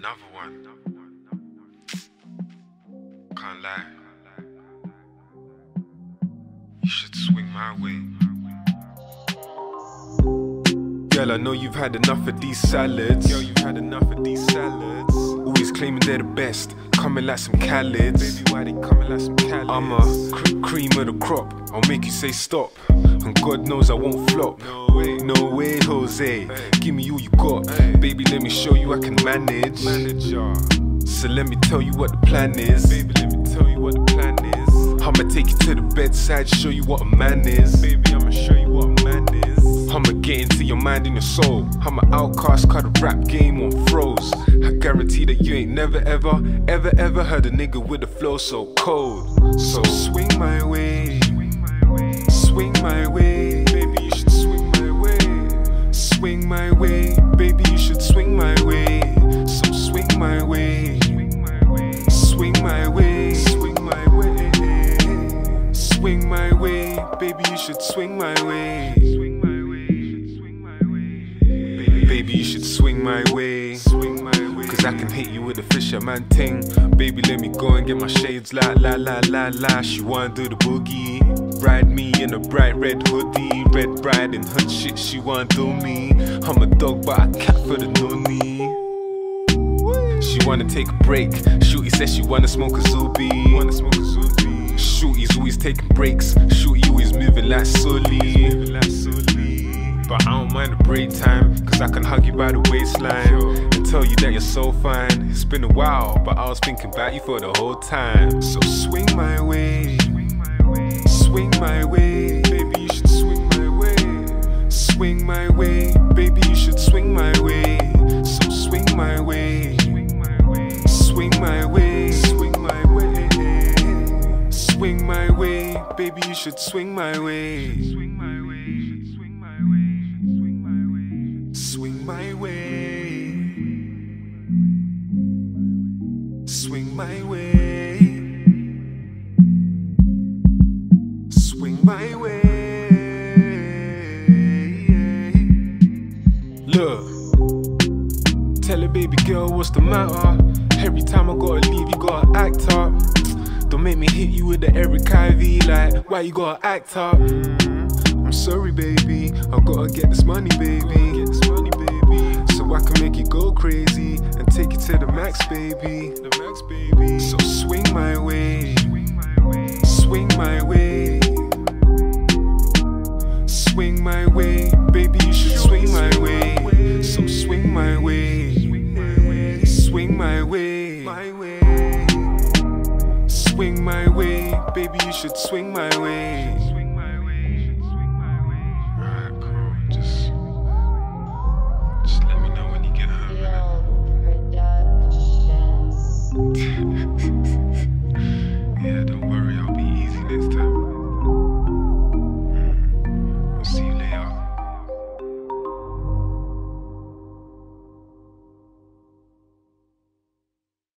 another one. Can't lie. You should swing my way. Girl, I know you've had enough of these salads. Yo, you've had enough of these salads. Always claiming they're the best, coming like some Khalids. Baby, why they coming like some Khalids? I'm a cr cream of the crop. I'll make you say stop and God knows I won't flop. No way, no way, Jose. Give me all you got, baby. Let me show you I can manage. Manager. So let me tell you what the plan is. Baby, let me tell you what the plan is. I'ma take you to the bedside, show you what a man is. Baby, I'ma show you what a man is. I'ma get into your mind and your soul. I'm an outcast, cut the rap game on froze. I guarantee that you ain't never ever, ever, ever heard a nigga with a flow so cold. So swing my way, swing my way, baby, you should swing my way. Swing my way, baby, you should swing my way. So swing my way, swing my way, swing my way, swing my way, baby, you should swing my way. Baby, you should swing my way. Cause I can hit you with a fisherman ting. Baby, let me go and get my shades. La la la la la. She wanna do the boogie. Ride me in a bright red hoodie. Red bride and hood shit, she wanna do me. I'm a dog, but a cat for the noonie. She wanna take a break. Shooty says she wanna smoke a zoobie. Wanna smoke a zoobie. Shooty's always taking breaks. Shooty always moving like Sully. But I don't mind the break time, cause I can hug you by the waistline and tell you that you're so fine. It's been a while, but I was thinking about you for the whole time. So swing my way, swing my way, baby, you should swing my way. Swing my way, baby, you should swing my way. So swing my way, swing my way, swing my way, swing my way, baby, you should swing my way. Swing my way. Swing my way. Look. Tell a baby girl what's the matter. Every time I gotta leave, you gotta act up. Don't make me hit you with the Eric Ivy, like, why you gotta act up? I'm sorry, baby. I gotta get this money, baby. Get this money, baby. So I can make you go crazy and take you to the max, baby. The max, baby. So swing my way. Swing my way. Swing my way, baby. You should swing my way. So swing my way. Swing my way. My way. Swing my way, baby. You should swing my way.